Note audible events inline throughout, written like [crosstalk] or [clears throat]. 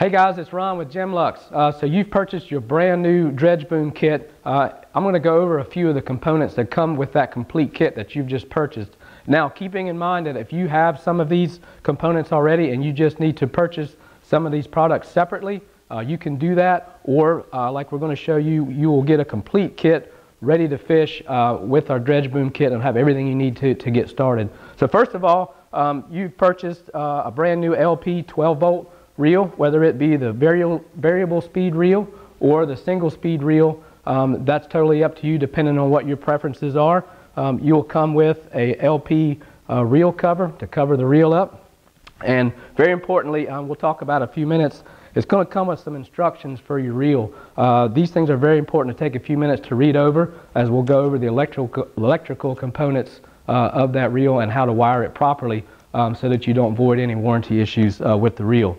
Hey guys, it's Ron with Gemlux. Uh, so you've purchased your brand new dredge boom kit. Uh, I'm going to go over a few of the components that come with that complete kit that you've just purchased. Now, keeping in mind that if you have some of these components already and you just need to purchase some of these products separately, uh, you can do that. Or uh, like we're going to show you, you will get a complete kit ready to fish uh, with our dredge boom kit and have everything you need to, to get started. So first of all, um, you've purchased uh, a brand new LP 12 volt reel, whether it be the variable, variable speed reel or the single speed reel. Um, that's totally up to you depending on what your preferences are. Um, you will come with a LP uh, reel cover to cover the reel up. And very importantly, um, we'll talk about a few minutes, it's going to come with some instructions for your reel. Uh, these things are very important to take a few minutes to read over as we'll go over the electrical, electrical components uh, of that reel and how to wire it properly um, so that you don't avoid any warranty issues uh, with the reel.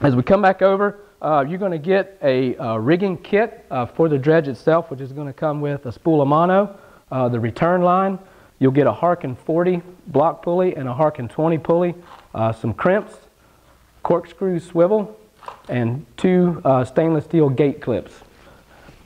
As we come back over, uh, you're going to get a uh, rigging kit uh, for the dredge itself, which is going to come with a spool of mono, uh, the return line. You'll get a Harken 40 block pulley and a Harken 20 pulley, uh, some crimps, corkscrew swivel, and two stainless steel gate clips.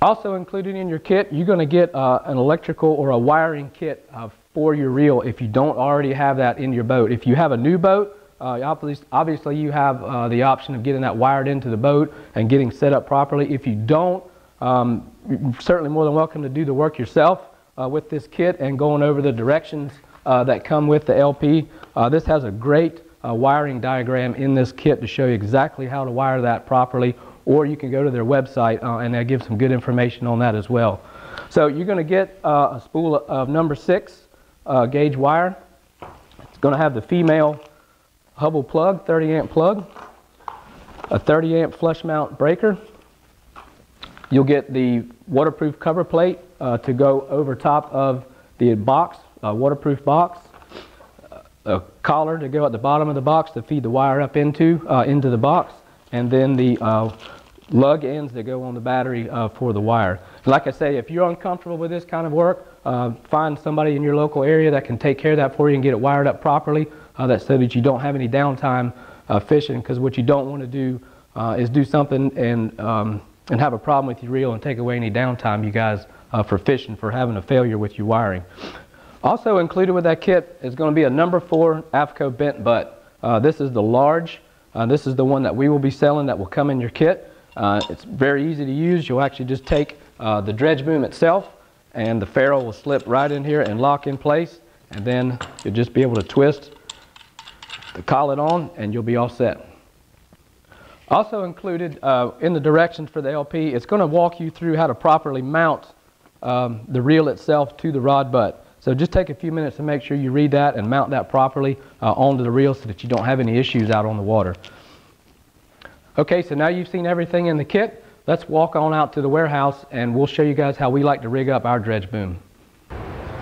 Also included in your kit, you're going to get an electrical or a wiring kit for your reel if you don't already have that in your boat. If you have a new boat, uh, obviously you have uh, the option of getting that wired into the boat and getting set up properly. If you don't, um, you're certainly more than welcome to do the work yourself uh, with this kit and going over the directions uh, that come with the LP. Uh, this has a great uh, wiring diagram in this kit to show you exactly how to wire that properly or you can go to their website and they give some good information on that as well. So you're going to get a spool of number six uh, gauge wire. It's going to have the female Hubbell plug, 30 amp plug, a 30 amp flush mount breaker. You'll get the waterproof cover plate uh, to go over top of the box, uh, waterproof box, a collar to go at the bottom of the box to feed the wire up into, uh, into the box, and then the uh, lug ends that go on the battery uh, for the wire. like I say, if you're uncomfortable with this kind of work, uh, find somebody in your local area that can take care of that for you and get it wired up properly uh, that so that you don't have any downtime uh, fishing because what you don't want to do uh, is do something and, um, and have a problem with your reel and take away any downtime you guys uh, for fishing for having a failure with your wiring. Also included with that kit is going to be a number four AFTCO bent butt. Uh, this is the large. this is the one that we will be selling that will come in your kit. it's very easy to use. You'll actually just take the dredge boom itself and the ferrule will slip right in here and lock in place and then you'll just be able to twist the collet on and you'll be all set. Also included uh, in the directions for the LP, it's going to walk you through how to properly mount um, the reel itself to the rod butt. So just take a few minutes to make sure you read that and mount that properly uh, onto the reel so that you don't have any issues out on the water. Okay, so now you've seen everything in the kit let's walk on out to the warehouse and we'll show you guys how we like to rig up our dredge boom.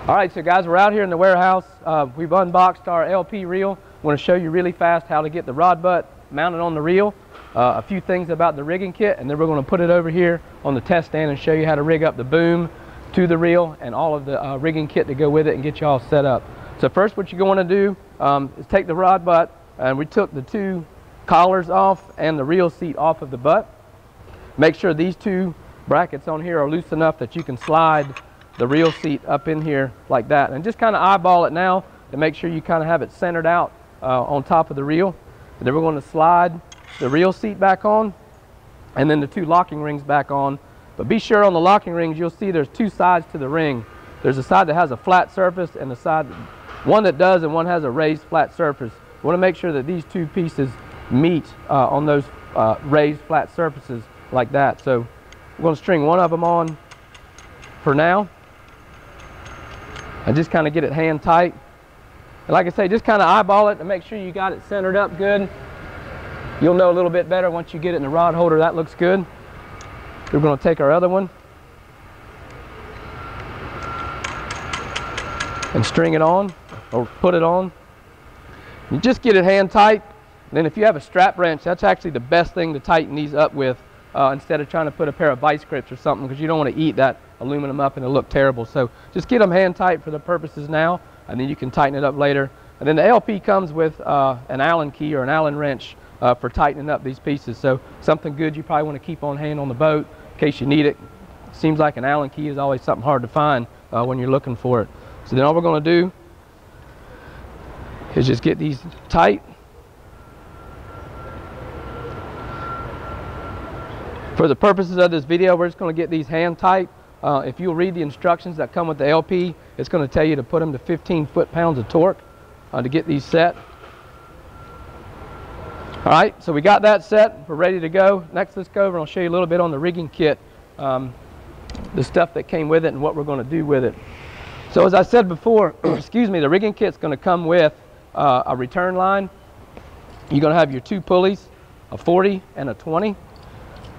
All right, so guys, we're out here in the warehouse. Uh, we've unboxed our LP reel. I want to show you really fast how to get the rod butt mounted on the reel, uh, a few things about the rigging kit, and then we're going to put it over here on the test stand and show you how to rig up the boom to the reel and all of the uh, rigging kit to go with it and get you all set up. So first what you're going to do um, is take the rod butt, and we took the two collars off and the reel seat off of the butt. Make sure these two brackets on here are loose enough that you can slide the reel seat up in here like that. And just kind of eyeball it now to make sure you kind of have it centered out uh, on top of the reel. And then we're going to slide the reel seat back on and then the two locking rings back on. But be sure on the locking rings, you'll see there's two sides to the ring. There's a side that has a flat surface and the side, one that does and one has a raised flat surface. Want to make sure that these two pieces meet uh, on those uh, raised flat surfaces like that. So we're going to string one of them on for now. And just kind of get it hand tight. And like I say, just kind of eyeball it to make sure you got it centered up good. You'll know a little bit better once you get it in the rod holder. That looks good. We're going to take our other one and string it on or put it on. You just get it hand tight. then if you have a strap wrench, that's actually the best thing to tighten these up with uh, instead of trying to put a pair of vice grips or something because you don't want to eat that aluminum up and it'll look terrible. So just get them hand tight for the purposes now and then you can tighten it up later. And then the LP comes with uh, an Allen key or an Allen wrench uh, for tightening up these pieces. So something good you probably want to keep on hand on the boat in case you need it. Seems like an Allen key is always something hard to find uh, when you're looking for it. So then all we're going to do is just get these tight. For the purposes of this video, we're just going to get these hand tight. Uh, if you'll read the instructions that come with the LP, it's going to tell you to put them to 15 foot-pounds of torque uh, to get these set. All right, so we got that set. We're ready to go. Next, let's go over and I'll show you a little bit on the rigging kit, um, the stuff that came with it and what we're going to do with it. So as I said before, [clears throat] excuse me, the rigging kit's going to come with uh, a return line. You're going to have your two pulleys, a 40 and a 20.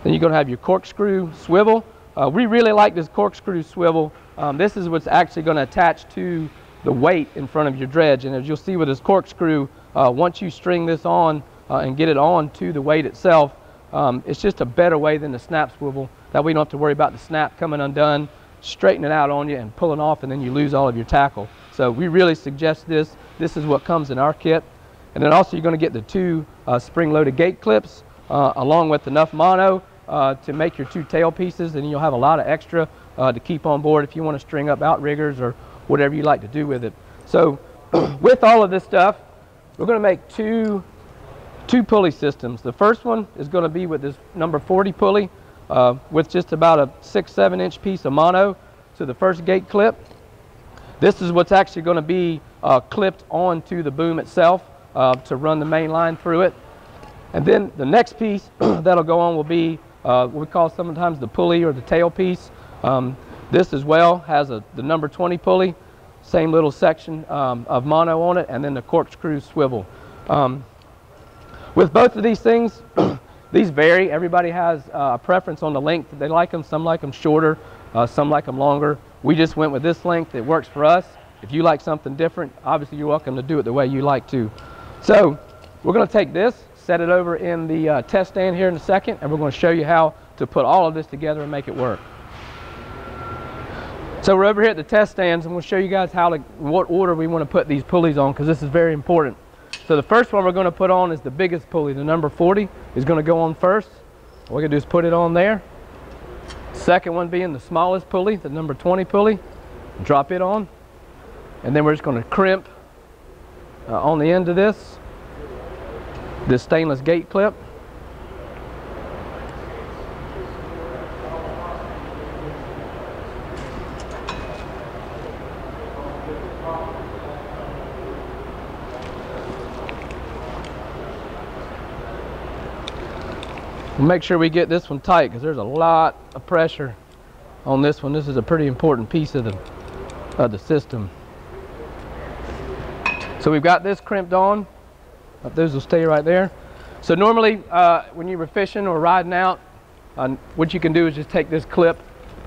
Then you're going to have your corkscrew swivel. Uh, we really like this corkscrew swivel. Um, this is what's actually going to attach to the weight in front of your dredge. And as you'll see with this corkscrew, uh, once you string this on uh, and get it on to the weight itself, um, it's just a better way than the snap swivel. That way you don't have to worry about the snap coming undone, straightening it out on you and pulling off and then you lose all of your tackle. So we really suggest this. This is what comes in our kit. And then also you're going to get the two uh, spring-loaded gate clips uh, along with enough mono uh, to make your two tail pieces and you'll have a lot of extra uh, to keep on board if you want to string up outriggers or whatever you like to do with it. So [clears throat] with all of this stuff, we're going to make two, two pulley systems. The first one is going to be with this number 40 pulley uh, with just about a six, seven inch piece of mono to the first gate clip. This is what's actually going to be uh, clipped onto the boom itself uh, to run the main line through it. And then the next piece [clears throat] that'll go on will be uh, we call sometimes the pulley or the tail piece. Um, this as well has a, the number 20 pulley, same little section um, of mono on it, and then the corkscrew swivel. Um, with both of these things, [clears throat] these vary. Everybody has uh, a preference on the length they like them. Some like them shorter, uh, some like them longer. We just went with this length. It works for us. If you like something different, obviously you're welcome to do it the way you like to. So we're going to take this, set it over in the uh, test stand here in a second, and we're going to show you how to put all of this together and make it work. So we're over here at the test stands, and we'll show you guys how to, what order we want to put these pulleys on, because this is very important. So the first one we're going to put on is the biggest pulley, the number 40 is going to go on first. What we're going to do is put it on there. Second one being the smallest pulley, the number 20 pulley, drop it on. And then we're just going to crimp uh, on the end of this, this stainless gate clip. Make sure we get this one tight because there's a lot of pressure on this one. This is a pretty important piece of the, of the system. So we've got this crimped on. Those will stay right there. So normally uh, when you were fishing or riding out, uh, what you can do is just take this clip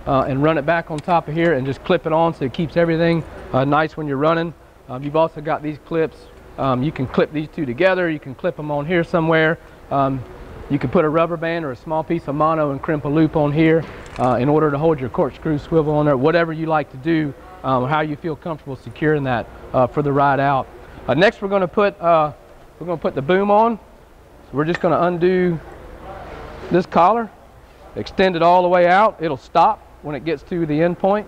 uh, and run it back on top of here and just clip it on so it keeps everything uh, nice when you're running. Um, you've also got these clips. Um, you can clip these two together. You can clip them on here somewhere. Um, you can put a rubber band or a small piece of mono and crimp a loop on here uh, in order to hold your corkscrew swivel on there, whatever you like to do, um, how you feel comfortable securing that uh, for the ride out. Next, we're going to put we're going to put the boom on. So we're just going to undo this collar, extend it all the way out. It'll stop when it gets to the end point,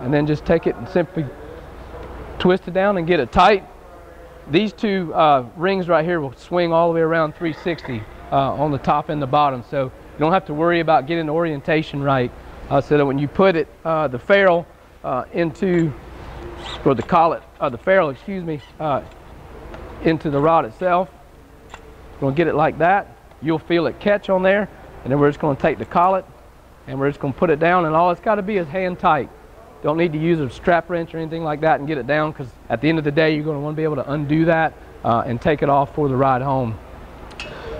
and then just take it and simply twist it down and get it tight. These two uh, rings right here will swing all the way around 360 uh, on the top and the bottom, so you don't have to worry about getting the orientation right. Uh, so that when you put it, uh, the ferrule into or the collet, uh, the ferrule, excuse me, uh, into the rod itself. We're to get it like that. You'll feel it catch on there, and then we're just going to take the collet, and we're just going to put it down, and all it's got to be is hand tight. Don't need to use a strap wrench or anything like that and get it down, because at the end of the day, you're going to want to be able to undo that uh, and take it off for the ride home.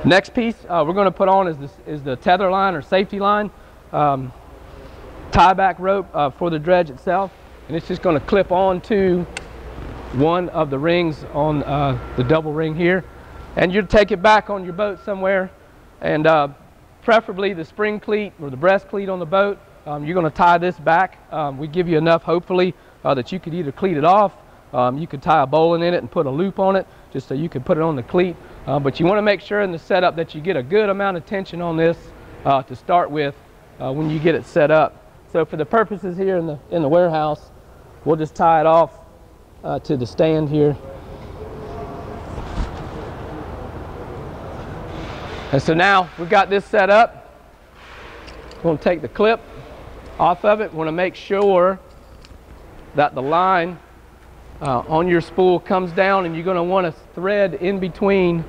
Next piece uh, we're going to put on is, this, is the tether line or safety line. Um, tie back rope uh, for the dredge itself and it's just going to clip on to one of the rings on uh, the double ring here and you take it back on your boat somewhere and uh, preferably the spring cleat or the breast cleat on the boat um, you're going to tie this back um, we give you enough hopefully uh, that you could either cleat it off um, you could tie a bowline in it and put a loop on it just so you can put it on the cleat. Uh, but you want to make sure in the setup that you get a good amount of tension on this uh, to start with uh, when you get it set up. So for the purposes here in the, in the warehouse, we'll just tie it off uh, to the stand here. And so now we've got this set up. We're going to take the clip off of it. Want to make sure that the line uh, on your spool comes down and you're going to want to thread in between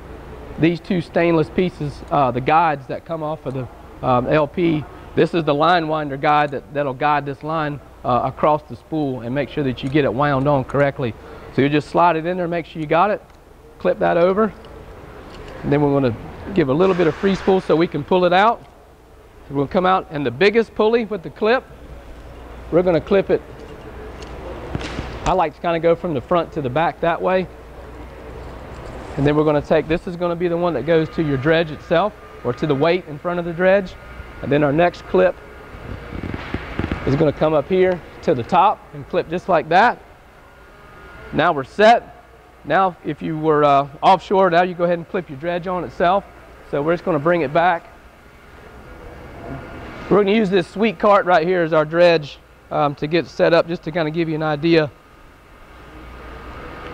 these two stainless pieces, uh, the guides that come off of the um, LP. This is the line winder guide that, that'll guide this line uh, across the spool and make sure that you get it wound on correctly. So you just slide it in there, make sure you got it, clip that over, and then we're going to give a little bit of free spool so we can pull it out. So we'll come out and the biggest pulley with the clip, we're going to clip it. I like to kind of go from the front to the back that way. And then we're going to take, this is going to be the one that goes to your dredge itself or to the weight in front of the dredge. And then our next clip is going to come up here to the top and clip just like that. Now we're set. Now if you were uh, offshore, now you go ahead and clip your dredge on itself. So we're just going to bring it back. We're going to use this sweet cart right here as our dredge um, to get set up just to kind of give you an idea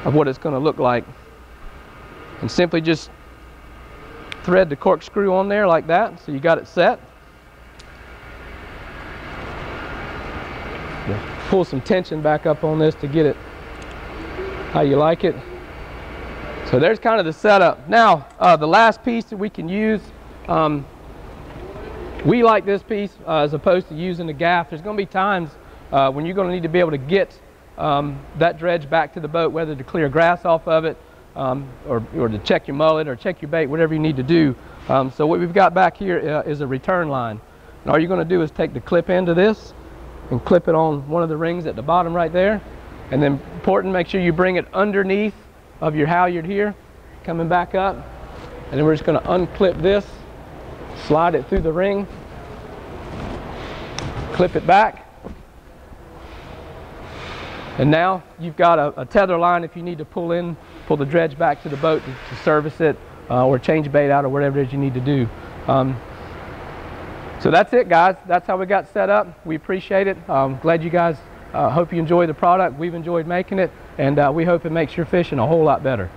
of what it's going to look like. And simply just thread the corkscrew on there like that so you got it set. Pull some tension back up on this to get it how you like it. So there's kind of the setup. Now, uh, the last piece that we can use, um, we like this piece uh, as opposed to using the gaff. There's going to be times uh, when you're going to need to be able to get um, that dredge back to the boat, whether to clear grass off of it um, or, or to check your mullet or check your bait, whatever you need to do. Um, so what we've got back here uh, is a return line. And all you're going to do is take the clip end of this and clip it on one of the rings at the bottom right there. And then important, make sure you bring it underneath of your halyard here, coming back up. And then we're just gonna unclip this, slide it through the ring, clip it back. And now you've got a, a tether line if you need to pull in, pull the dredge back to the boat to, to service it uh, or change bait out or whatever it is you need to do. Um, so that's it guys. That's how we got set up. We appreciate it. Um, glad you guys uh, hope you enjoy the product. We've enjoyed making it, and uh, we hope it makes your fishing a whole lot better.